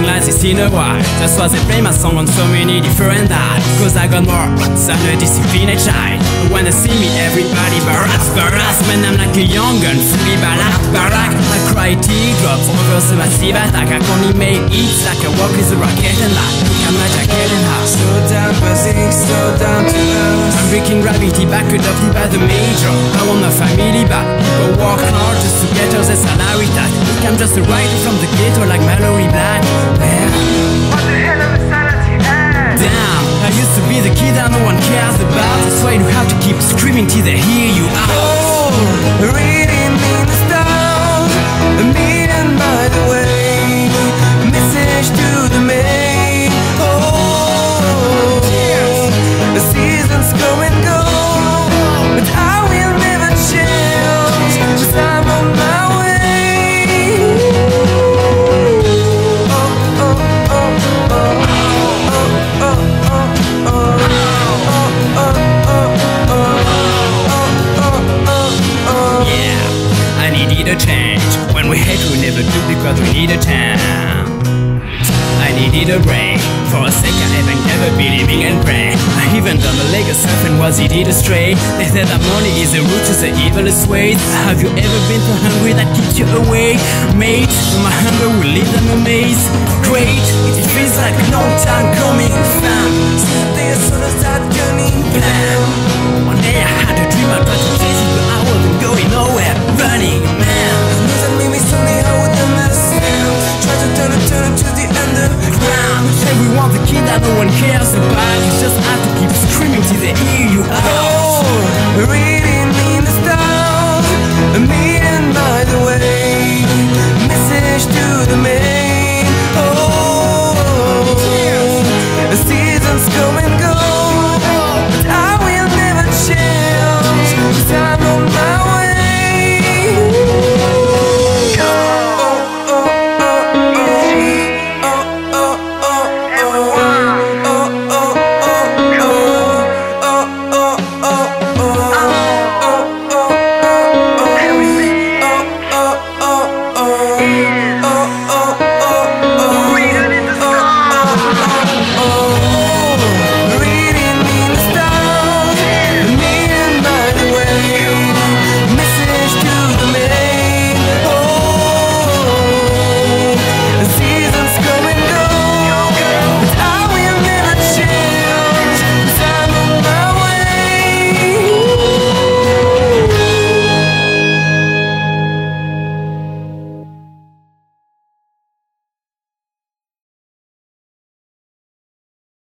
nothing like this in a while. That's why they play my song on so many different dials. Cause I got more than a disciplined child. When they see me, everybody barracks, barracks. Man, I'm like a young gun, fully barack, barack. I cry teardrops over the massive attack. I can only make hits like I walk with a rocket and light. Look at my jacket and hat. Slow down, buzzing, slow down to us. I'm breaking gravity back adopted by the major. I want my family back. People work hard just to get all the salary tax. I'm just a writer from the ghetto like Malorie Black. Screaming till they hear you out. Oh, Needed a change. When we hate, we never do because we need a time. I needed a break. For a sec, I haven't ever believing and pray. I even done a leg of surfing was it astray. They said that money is the root to the evilest ways. Have you ever been so hungry that keeps you awake? Mate, my hunger will leave them amazed. Great, it feels like long time coming. to the EU. Oh,